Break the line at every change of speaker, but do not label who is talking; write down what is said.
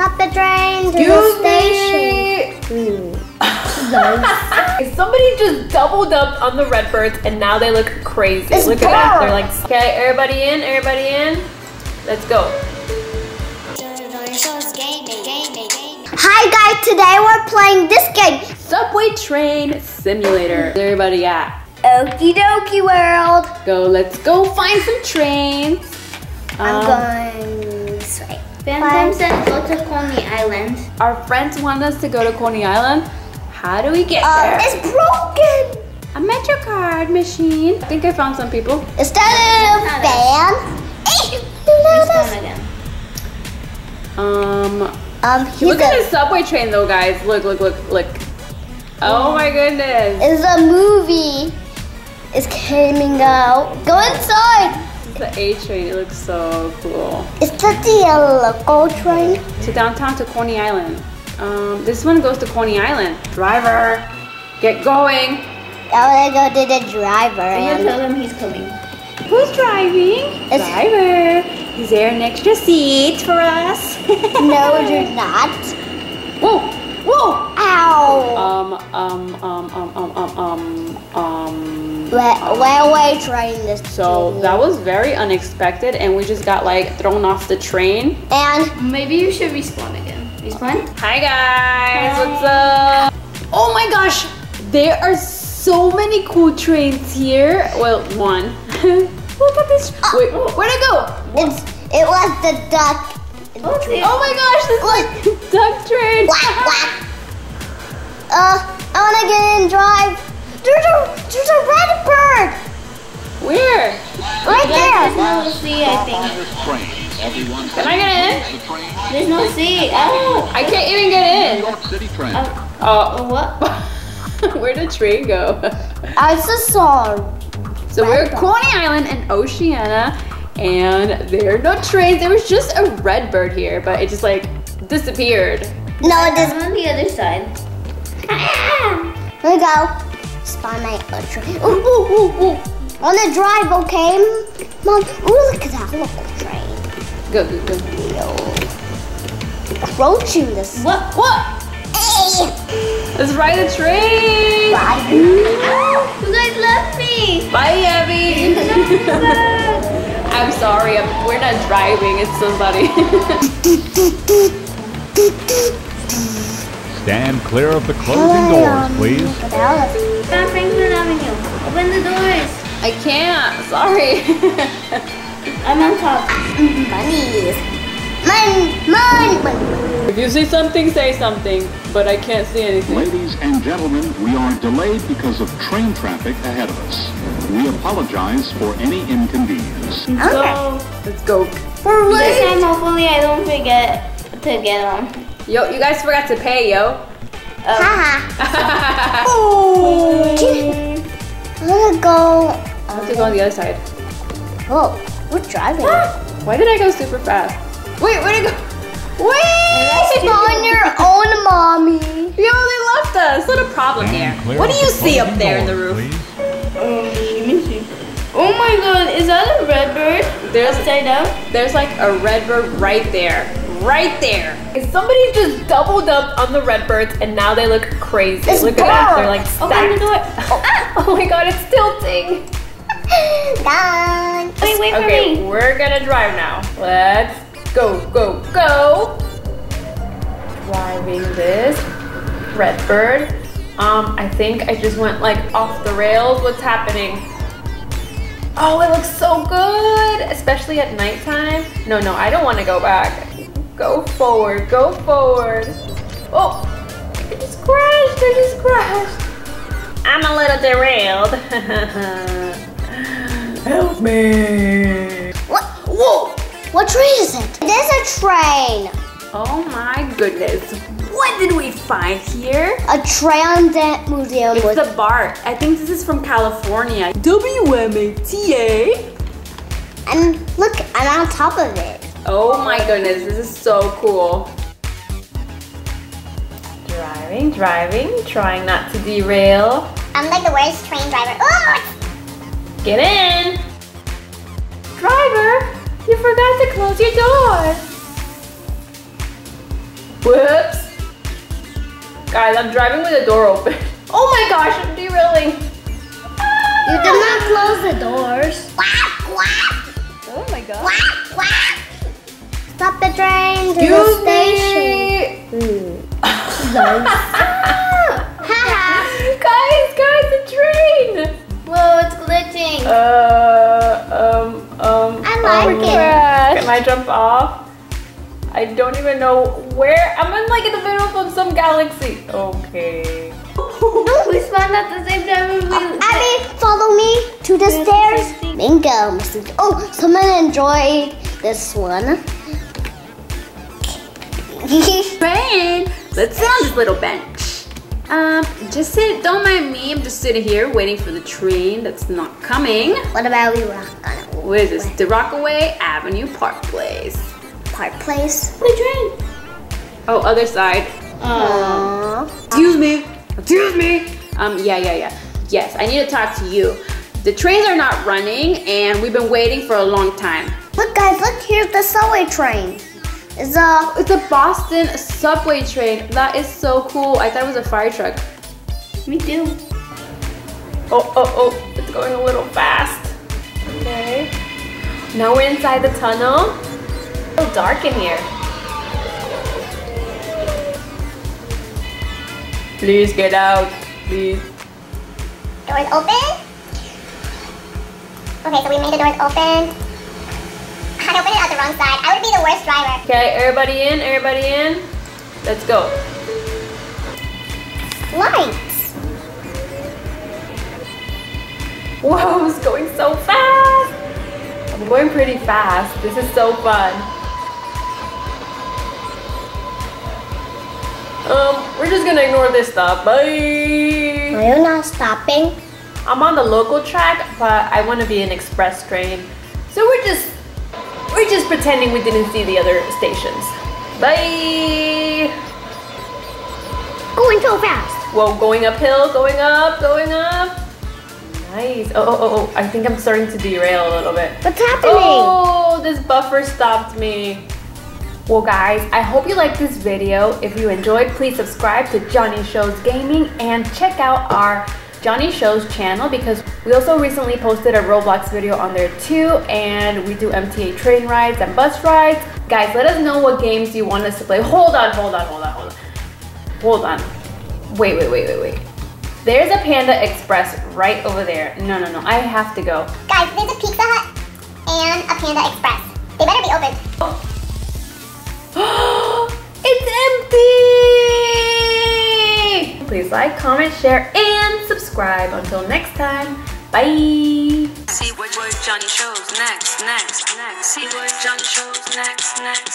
Stop the train to the station.
me. Somebody just doubled up on the Redbirds and now they look crazy.
It's
look at that. They're like, okay, everybody in, everybody in. Let's go.
Hi guys, today we're playing this game.
Subway train simulator. Where's everybody at?
Okie dokie world.
Go, let's go find some trains.
I'm
Um,
going.
Phantom said go to Coney Island.
Our friends want us to go to Coney Island. How do we get
Uh,
there?
it's broken.
A MetroCard machine. I think I found some people.
Is that a fan?
It's gone again.
Um,
Um,
look at the subway train though, guys. Look, look, look, look. Oh my goodness.
it's a movie. It's coming out. Go inside.
This is the A train. It looks so cool.
Is that the uh, local train?
To downtown to Coney Island. Um, this one goes to Coney Island. Driver, get going.
I want to go to the driver.
I'm gonna tell him he's coming.
Who's driving?
It's-
Driver. Is there an extra seat for us?
no, you're not.
Whoa, whoa.
Ow.
Um, um, um, um, um.
Ra- railway train this
So
train.
that was very unexpected, and we just got like thrown off the train.
And
Maybe you should respawn again. Respawn?
Hi guys, what's up? Oh my gosh, there are so many cool trains here. Well, one. Look at this. Wait, where'd it go?
it's it was the duck.
Oh.
Oh my gosh, this is duck train.
Quack quack. Uh, I wanna get in and drive. There's a red bird
Where?
right
There's
there.
no C, I think.
Can I get in?
the train,
There's no C. Oh.
I can't even get
New
in.
York City train.
Oh, oh.
oh What?
where'd the train go?
I just saw.
So we're at Coney Island in Oceana, and there are no trains. There was just a red bird here, but it just like disappeared.
No, it doesn't.
on the other side.
Here we go. Spawn my train. Ooh, ooh, ooh, ooh. I wanna drive, okay, mom? Ooh, look at that local train.
Go, go, go.
Approaching this.
What? What?
Hey!
Let's ride the train.
Ah, you guys left me.
Bye, Abby. I'm sorry. I'm, we're not driving. It's somebody.
Stand clear of the closing doors, please.
I can't. Sorry.
I'm on top.
Bunnies. Mon, mon, mon.
if you see something, say something. But I can't see anything.
Ladies and gentlemen, we are delayed because of train traffic ahead of us. We apologize for any inconvenience.
So,
Let's go.
this time hopefully I don't forget to get on.
Yo, you guys forgot to pay, yo.
Um, Haha.
oh. On the other side.
Oh, we're driving.
Why did I go super fast? Wait, where'd it go? Wait!
on your own, mommy.
You only left us. What a problem here. What do you see up
closing
there in the
doors,
roof?
Um, let me see. Oh my god, is that a red bird?
There's
Upside down?
there's like a red bird right there. Right there. Somebody just doubled up on the red birds and now they look crazy.
It's
look at that. They're
dark.
like
Open the
stacked.
door.
Oh, oh my god, it's tilting.
Done.
Wait, wait for
Okay,
me.
we're gonna drive now. Let's go, go, go. Driving this redbird. Um, I think I just went like off the rails. What's happening? Oh, it looks so good, especially at nighttime. No, no, I don't want to go back. Go forward, go forward. Oh, I just crashed, I just crashed. I'm a little derailed. Help me.
What? Whoa! What train is it? There's a train.
Oh my goodness. What did we find here?
A Transit Museum
It's
with
the BART. I think this is from California. WMATA.
and look, I'm on top of it.
Oh my goodness, this is so cool. Driving, driving, trying not to derail.
I'm like the worst train driver. Oh!
Get in! Driver, you forgot to close your door. Whoops. Guys, I'm driving with the door open. Oh my gosh, I'm derailing.
You did not close the doors. Quack, quack,
Oh my god.
quack, quack. Stop the train to the station.
me.
I
jump off? I don't even know where. I'm in like in the middle of some galaxy. Okay.
we spawned at the same time and we.
Oh, Abby, follow me to the stairs. Bingo, Mrs. Oh, someone enjoyed this one.
Train. Let's sit on this little bench. Um, just sit. Don't mind me. I'm just sitting here waiting for the train that's not coming.
what about we rock on it?
Where is this? The Rockaway Avenue Park Place.
Park Place.
The train.
Oh, other side.
Aww.
Excuse me. Excuse me. Um, yeah, yeah, yeah. Yes, I need to talk to you. The trains are not running, and we've been waiting for a long time.
Look, guys, look, here's the subway train. It's a
It's a Boston subway train. That is so cool. I thought it was a fire truck.
Me too.
Oh, oh, oh, it's going a little fast. Okay. Now we're inside the tunnel. It's so dark in here. Please get out, please.
doors open. Okay, so we made the doors open. Wrong side. I would be the worst driver.
Okay, everybody in, everybody in. Let's go.
Lights.
Whoa, it's going so fast. I'm going pretty fast. This is so fun. Um, we're just gonna ignore this stuff. Bye.
Are you not stopping?
I'm on the local track, but I want to be an express train. So we're just we're just pretending we didn't see the other stations. Bye.
Going so fast.
Whoa, going uphill, going up, going up. Nice. Oh, oh, oh, oh. I think I'm starting to derail a little bit.
What's happening?
Oh, this buffer stopped me. Well, guys, I hope you liked this video. If you enjoyed, please subscribe to Johny Shows Gaming and check out our Johny Shows channel because we also recently posted a Roblox video on there too, and we do MTA train rides and bus rides. Guys, let us know what games you want us to play. Hold on, hold on, hold on, hold on. Hold on. Wait, wait, wait, wait, wait. There's a Panda Express right over there. No, no, no, I have to go.
Guys, there's a Pizza Hut and a Panda Express. They better be open.
it's empty! Please like, comment, share, and subscribe. Until next time, bye!
See what Johny shows next, next, next. See what Johny shows next, next.